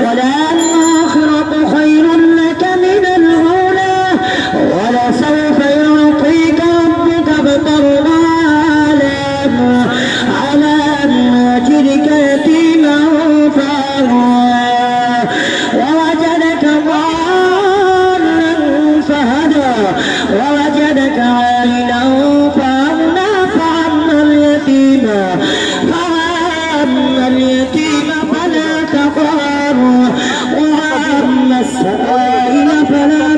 وللآخرة خير لك من الأولى ولسوف يعطيك ربك فترضى ألم على نجدك يتيما فأغوى ووجدك ضالا فهدى ووجدك عائلا فلا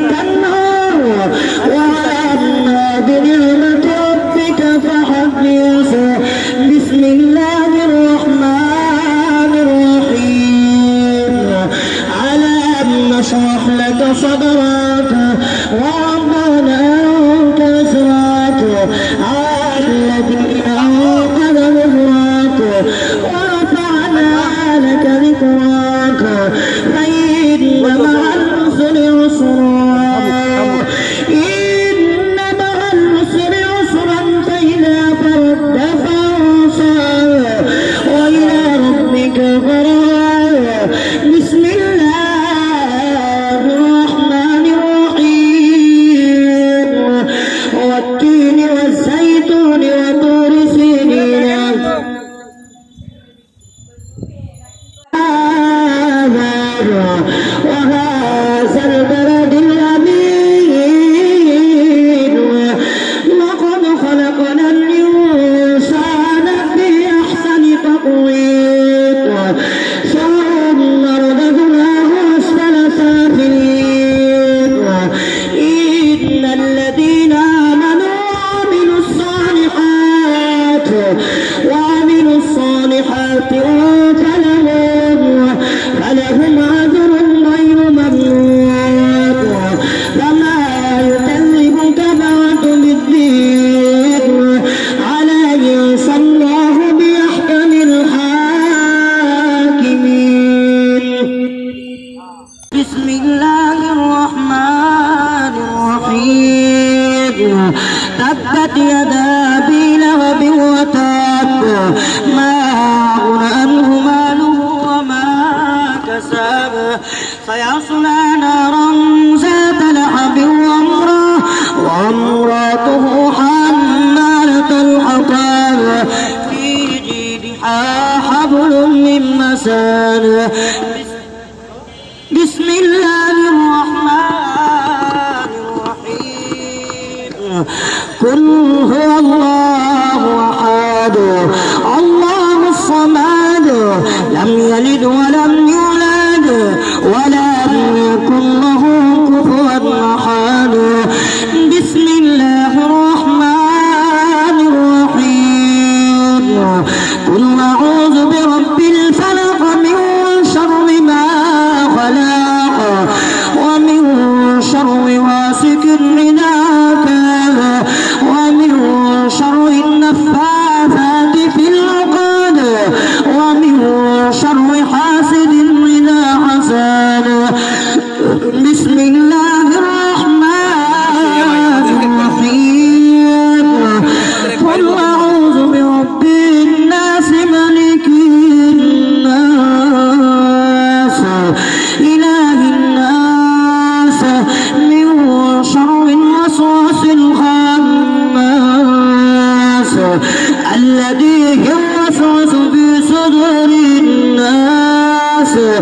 وهذا البلد يدا ما ماله وما كسب. سيصلى نارا ذات وامرأة. وامرأته حمالة الحطب في جيدها حبل من مسان. بسم الله قل هو الله أحد الله الصمد لم يلد ولا Bye. 是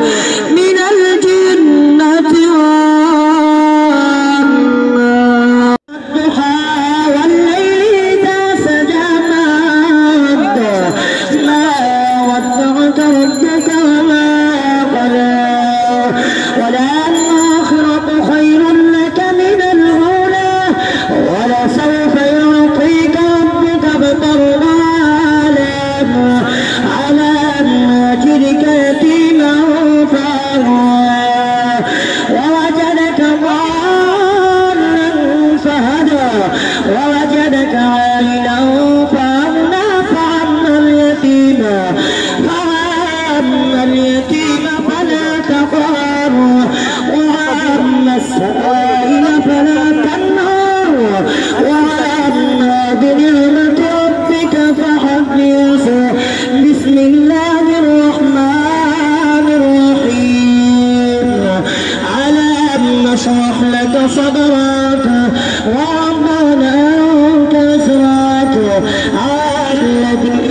صدراك وربنا كسراك عادلتك